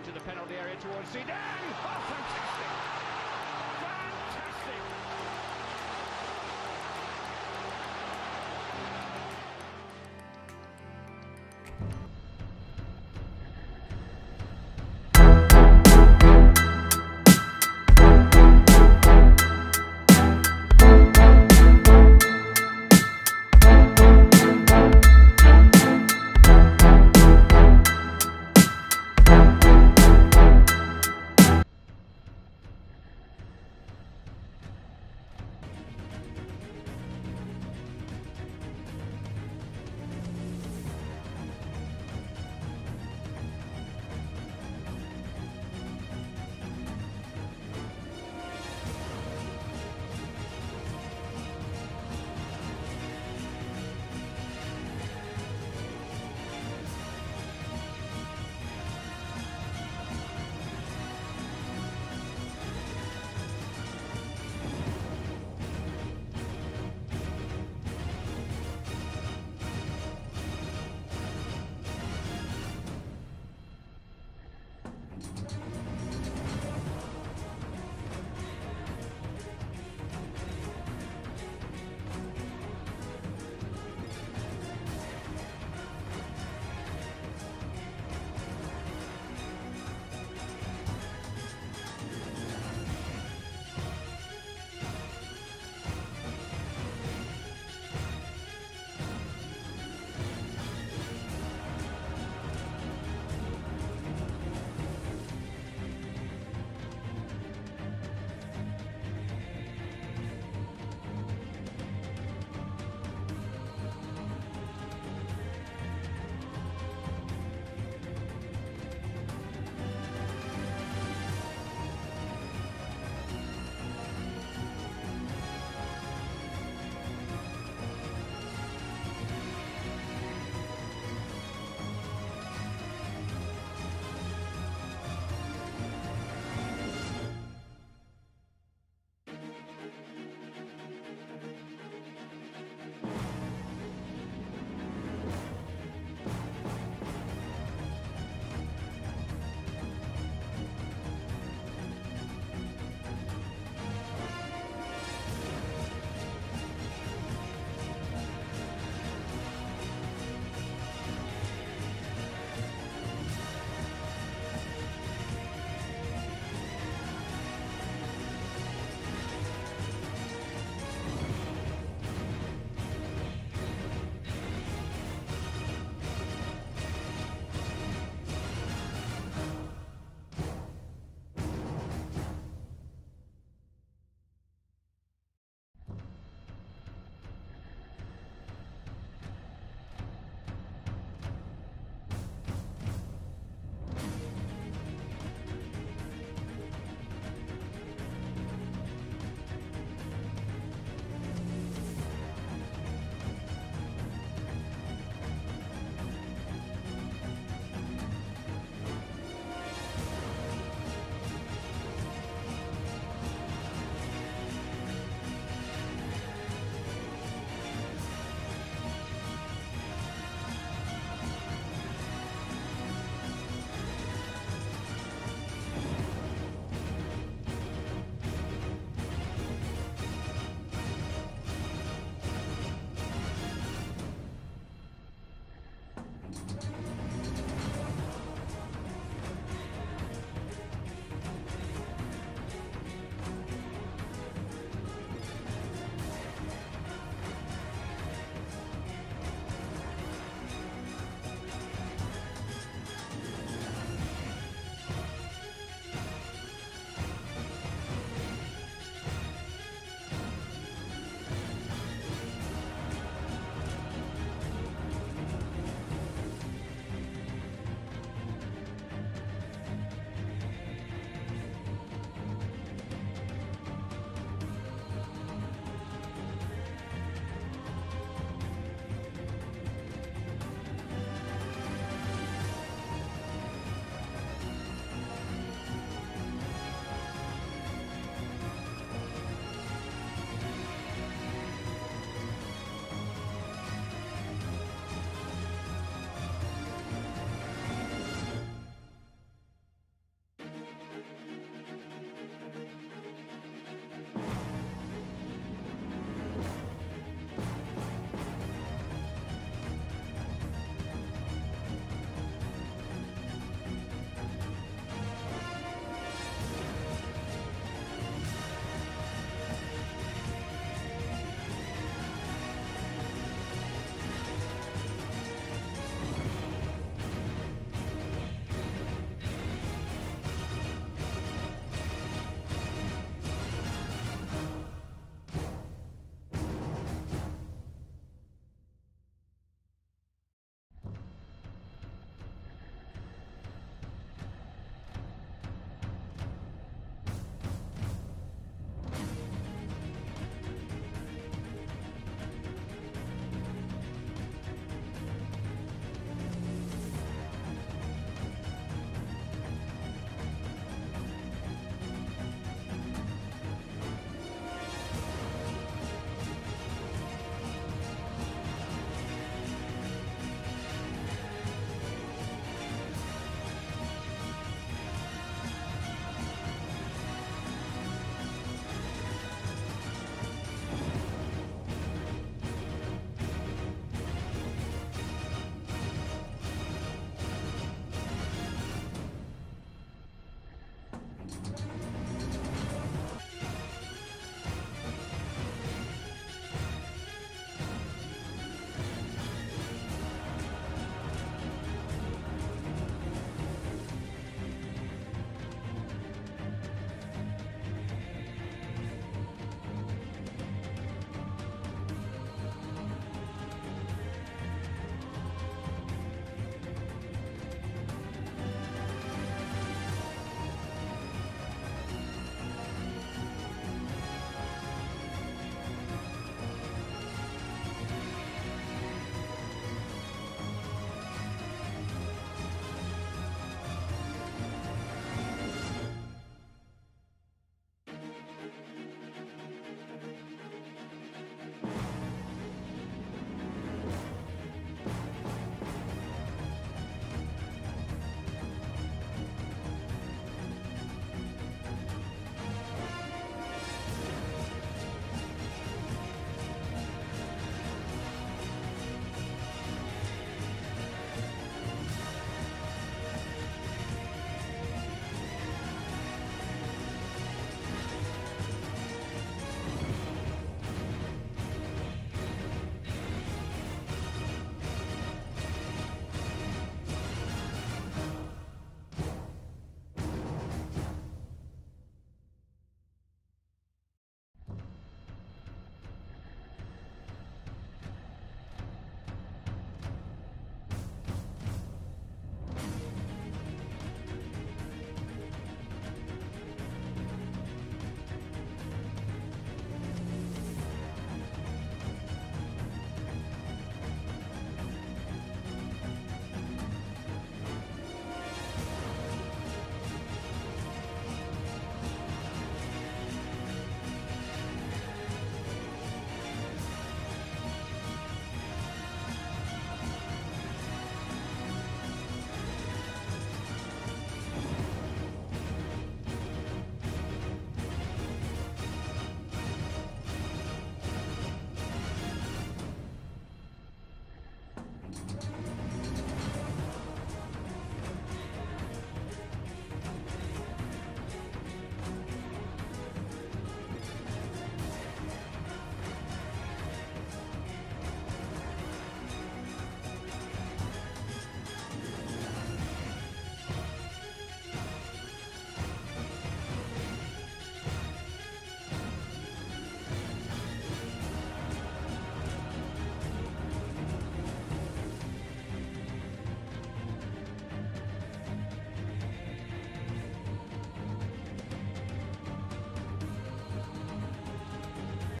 into the penalty area towards Zidane. Oh, fantastic!